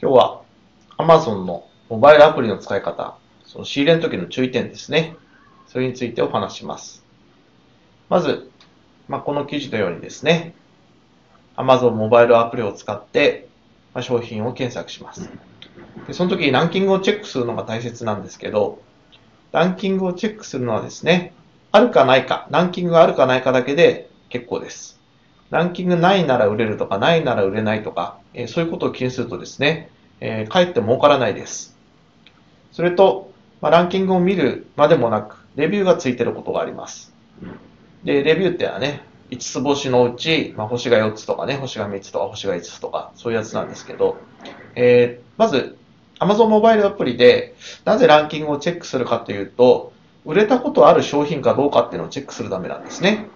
今日は Amazon のモバイルアプリの使い方、その仕入れの時の注意点ですね。それについてお話します。まず、まあ、この記事のようにですね、Amazon モバイルアプリを使って、ま、商品を検索します。でその時ランキングをチェックするのが大切なんですけど、ランキングをチェックするのはですね、あるかないか、ランキングがあるかないかだけで結構です。ランキングないなら売れるとか、ないなら売れないとか、え、そういうことを気にするとですね、えー、かえって儲からないです。それと、まあ、ランキングを見るまでもなく、レビューがついてることがあります。で、レビューってのはね、5つ星のうち、まあ、星が4つとかね、星が3つとか星が5つとか、そういうやつなんですけど、えー、まず、Amazon モバイルアプリで、なぜランキングをチェックするかというと、売れたことある商品かどうかっていうのをチェックするためなんですね。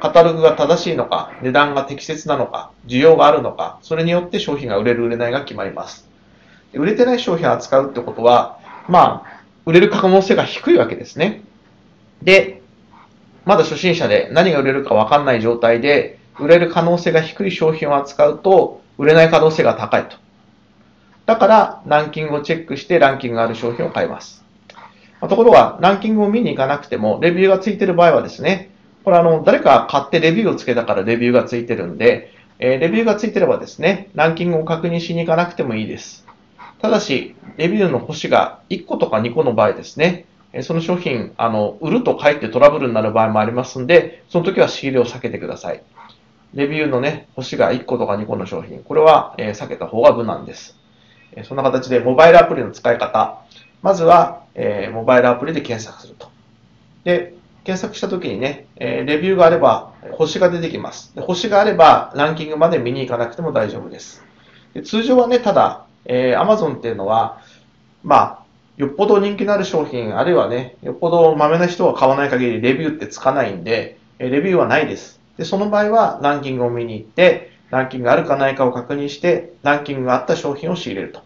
カタログが正しいのか、値段が適切なのか、需要があるのか、それによって商品が売れる売れないが決まります。売れてない商品を扱うってことは、まあ、売れる可能性が低いわけですね。で、まだ初心者で何が売れるかわかんない状態で、売れる可能性が低い商品を扱うと、売れない可能性が高いと。だから、ランキングをチェックしてランキングがある商品を買います。ところが、ランキングを見に行かなくても、レビューがついている場合はですね、これあの、誰か買ってレビューをつけたからレビューがついてるんで、えー、レビューがついてればですね、ランキングを確認しに行かなくてもいいです。ただし、レビューの星が1個とか2個の場合ですね、その商品、あの、売ると書いてトラブルになる場合もありますんで、その時は仕入れを避けてください。レビューのね、星が1個とか2個の商品、これは、えー、避けた方が無難です。えー、そんな形でモバイルアプリの使い方、まずは、えー、モバイルアプリで検索すると。で、検索したときにね、えー、レビューがあれば、星が出てきます。で星があれば、ランキングまで見に行かなくても大丈夫です。で通常はね、ただ、えー、Amazon っていうのは、まあ、よっぽど人気のある商品、あるいはね、よっぽど豆な人が買わない限りレビューってつかないんで、えー、レビューはないです。で、その場合は、ランキングを見に行って、ランキングがあるかないかを確認して、ランキングがあった商品を仕入れると。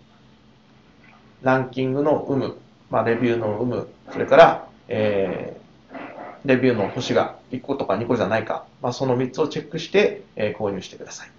ランキングの有無、まあ、レビューの有無、それから、えー、レビューの星が1個とか2個じゃないか、まあ、その3つをチェックして、えー、購入してください。